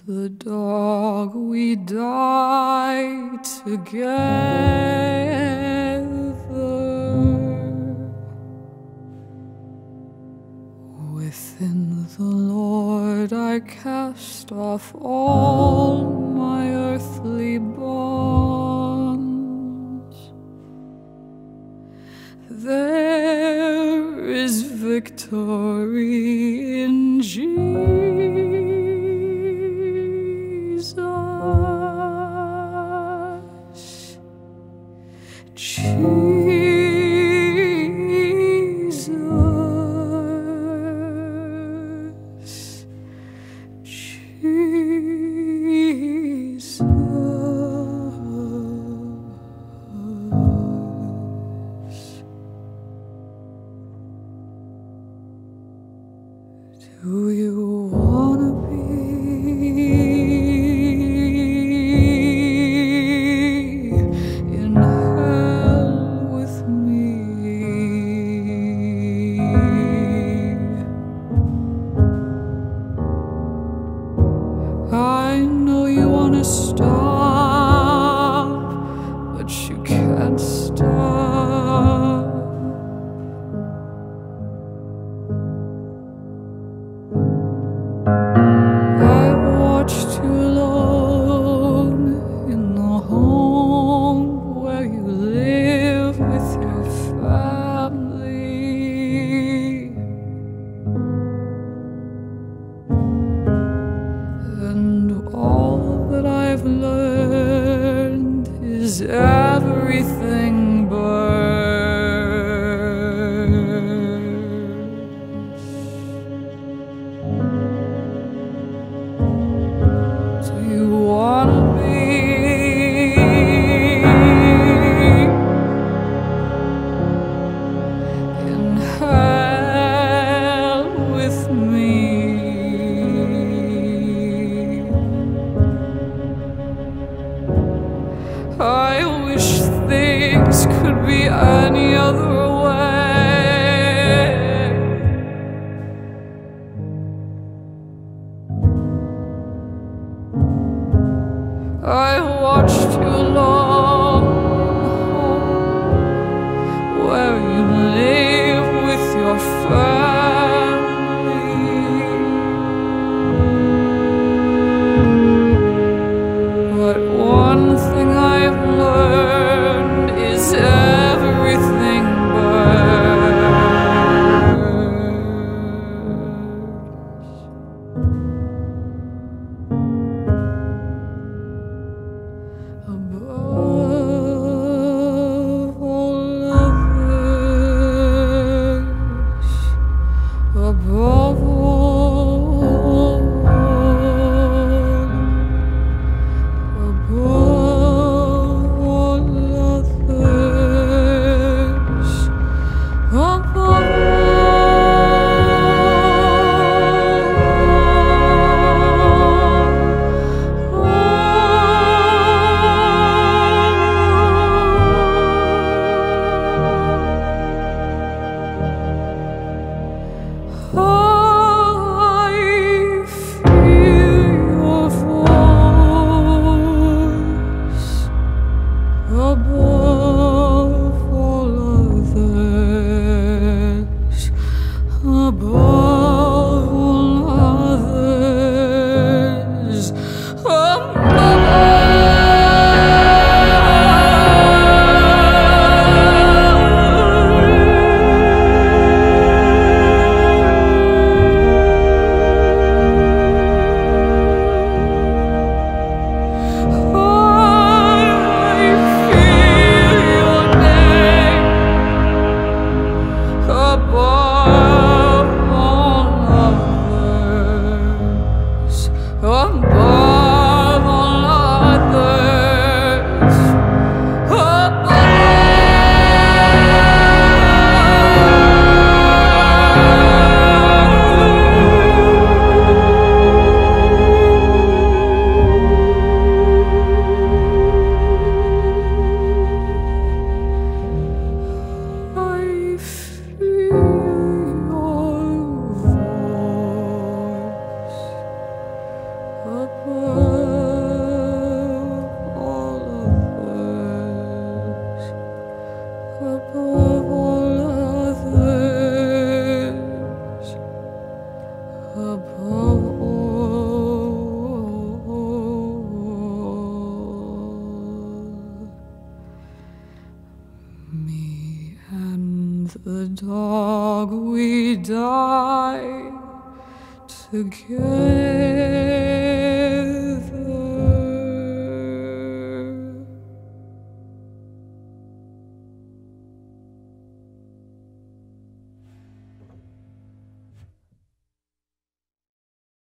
the dog we die together. Within the Lord I cast off all my earthly bonds. There is victory stop, learned is everything I wish things could be any other way. I watched you long home where you live with your family. above. Me and the dog, we die together.